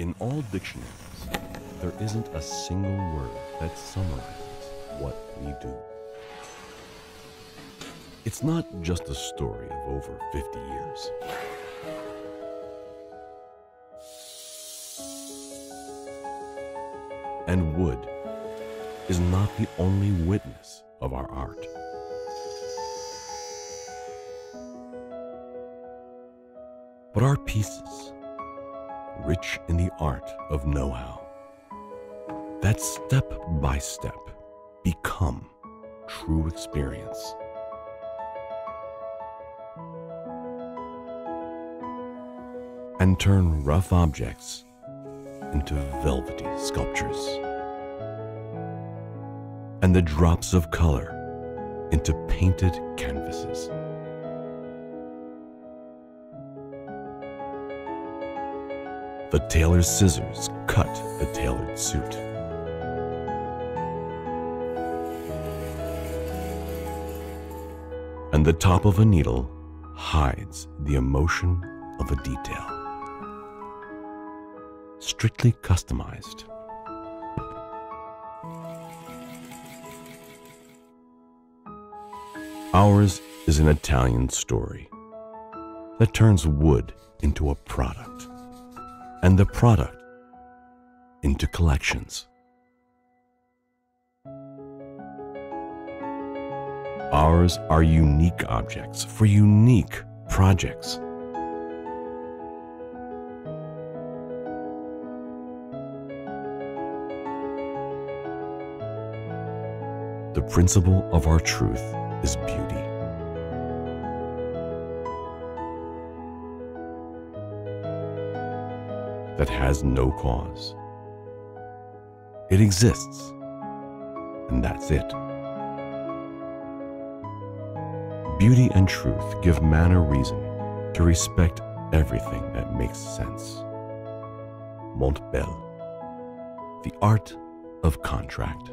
In all dictionaries, there isn't a single word that summarizes what we do. It's not just a story of over 50 years. And wood is not the only witness of our art. But our pieces, rich in the art of know how, that step by step become true experience. And turn rough objects into velvety sculptures. And the drops of color into painted canvases. The tailor's scissors cut the tailored suit. And the top of a needle hides the emotion of a detail. Strictly customized. Ours is an Italian story that turns wood into a product and the product into collections. Ours are unique objects for unique projects. The principle of our truth is beauty. That has no cause. It exists, and that's it. Beauty and truth give man a reason to respect everything that makes sense. Montbel, the art of contract.